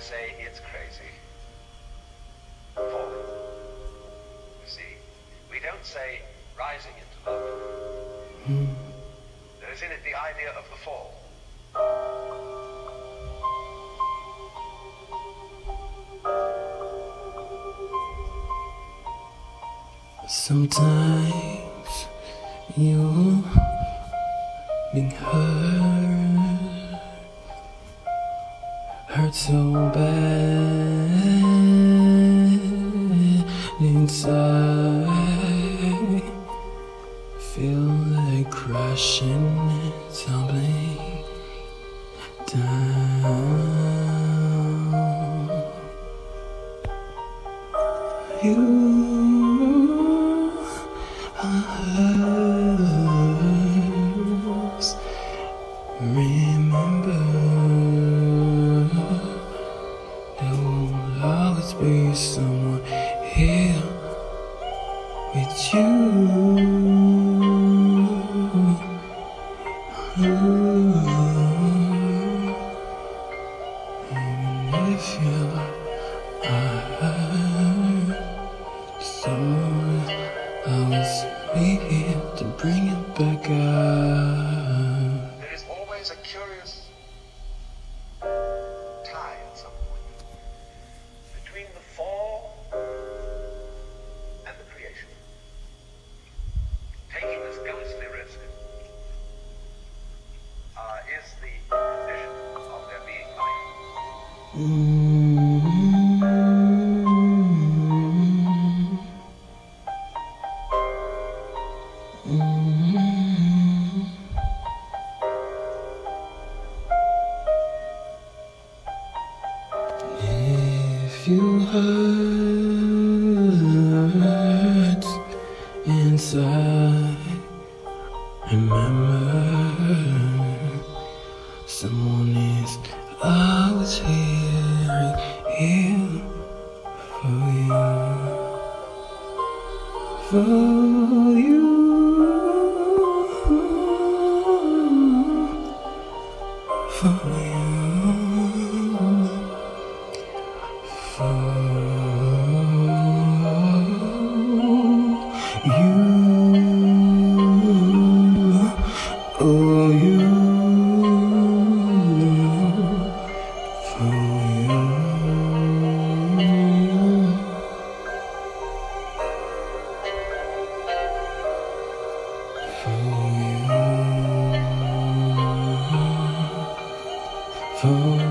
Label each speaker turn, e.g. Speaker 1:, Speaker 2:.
Speaker 1: don't say it's crazy. Falling. You see, we don't say rising into love. Hmm. There is in it the idea of the fall.
Speaker 2: Sometimes you being hurt hurt so bad inside. Feel like crashing tumbling down. You always be someone here with you. Even if you are here to bring it back up. If you hurt inside, remember someone is always here, for you, for you, for you. For for